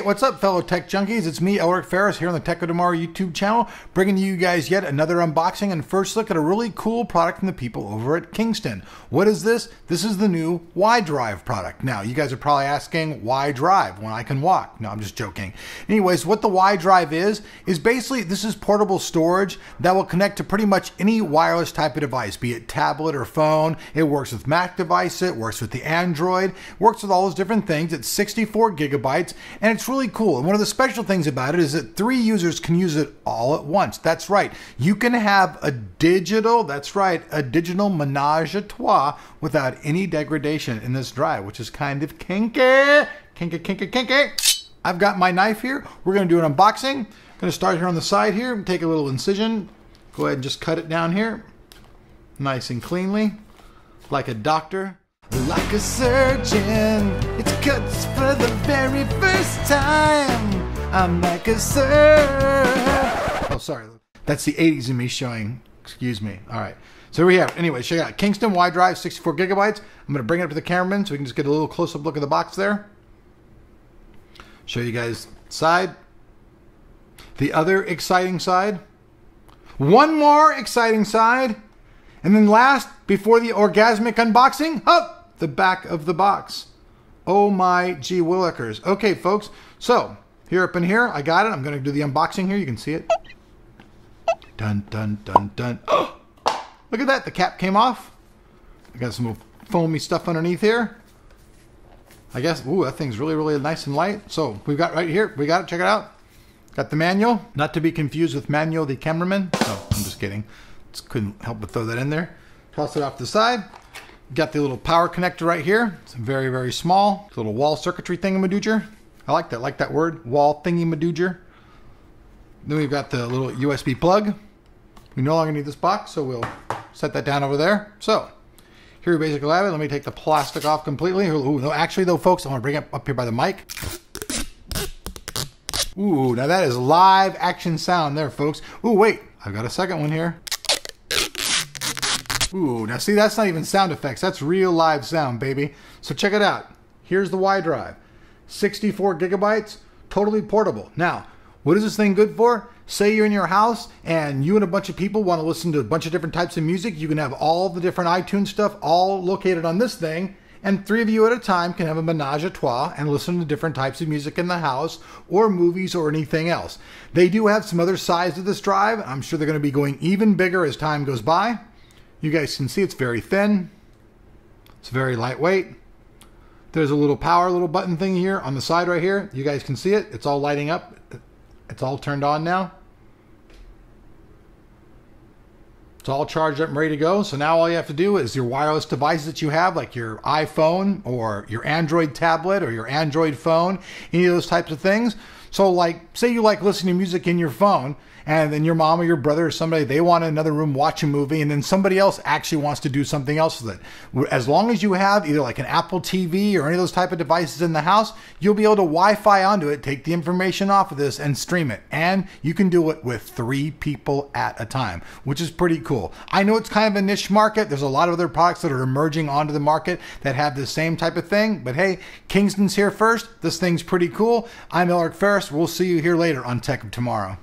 Hey, what's up, fellow tech junkies? It's me, Elric Ferris, here on the Tech of Tomorrow YouTube channel, bringing you guys yet another unboxing and first look at a really cool product from the people over at Kingston. What is this? This is the new Wi Drive product. Now, you guys are probably asking, why drive when I can walk? No, I'm just joking. Anyways, what the Wi Drive is, is basically this is portable storage that will connect to pretty much any wireless type of device, be it tablet or phone. It works with Mac devices, it works with the Android, works with all those different things. It's 64 gigabytes and it's really cool. And one of the special things about it is that three users can use it all at once. That's right. You can have a digital, that's right, a digital menage a trois without any degradation in this drive, which is kind of kinky. Kinky, kinky, kinky. I've got my knife here. We're going to do an unboxing. I'm going to start here on the side here, take a little incision. Go ahead and just cut it down here. Nice and cleanly, like a doctor. Like a surgeon, it cuts for the very first time. I'm like a surgeon. Oh, sorry. That's the 80s in me showing. Excuse me. All right. So here we have. Anyway, check out Kingston Wi Drive, 64 gigabytes. I'm going to bring it up to the cameraman so we can just get a little close-up look at the box there. Show you guys side. The other exciting side. One more exciting side. And then last, before the orgasmic unboxing, up the back of the box. Oh my gee willikers. Okay, folks. So here up in here, I got it. I'm going to do the unboxing here. You can see it. Dun, dun, dun, dun. Oh, look at that. The cap came off. I got some foamy stuff underneath here. I guess, ooh, that thing's really, really nice and light. So we've got right here, we got it, check it out. Got the manual, not to be confused with Manual the cameraman. Oh, I'm just kidding. Just couldn't help but throw that in there. Toss it off the side. Got the little power connector right here. It's very, very small. It's little wall circuitry thingamadooger. I like that, like that word, wall thingy-madooger. Then we've got the little USB plug. We no longer need this box, so we'll set that down over there. So, here we basically have it. Let me take the plastic off completely. Ooh, no, actually though, folks, I want to bring it up here by the mic. Ooh, now that is live action sound there, folks. Ooh, wait, I've got a second one here. Ooh, now see, that's not even sound effects. That's real live sound, baby. So check it out. Here's the Wi drive. 64 gigabytes, totally portable. Now, what is this thing good for? Say you're in your house and you and a bunch of people want to listen to a bunch of different types of music. You can have all the different iTunes stuff all located on this thing. And three of you at a time can have a menage a trois and listen to different types of music in the house or movies or anything else. They do have some other size to this drive. I'm sure they're going to be going even bigger as time goes by. You guys can see it's very thin. It's very lightweight. There's a little power little button thing here on the side right here. You guys can see it. It's all lighting up. It's all turned on now. It's all charged up and ready to go. So now all you have to do is your wireless devices that you have, like your iPhone or your Android tablet or your Android phone, any of those types of things. So like, say you like listening to music in your phone and then your mom or your brother or somebody they want another room watch a movie and then somebody else actually wants to do something else with it. As long as you have either like an apple tv or any of those type of devices in the house you'll be able to wi-fi onto it take the information off of this and stream it. And you can do it with three people at a time which is pretty cool. I know it's kind of a niche market. There's a lot of other products that are emerging onto the market that have the same type of thing but hey kingston's here first. This thing's pretty cool. I'm Elric Ferris we'll see you here later on tech tomorrow